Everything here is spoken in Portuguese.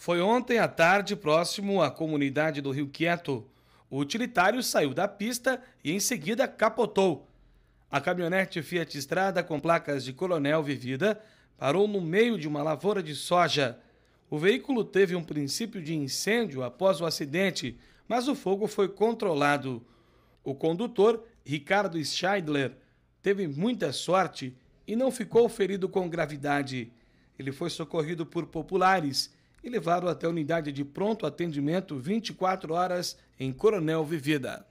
Foi ontem à tarde, próximo à comunidade do Rio Quieto. O utilitário saiu da pista e em seguida capotou. A caminhonete Fiat Estrada com placas de Coronel Vivida parou no meio de uma lavoura de soja. O veículo teve um princípio de incêndio após o acidente, mas o fogo foi controlado. O condutor, Ricardo Scheidler, teve muita sorte e não ficou ferido com gravidade. Ele foi socorrido por populares e levado até a unidade de pronto atendimento 24 horas em Coronel Vivida.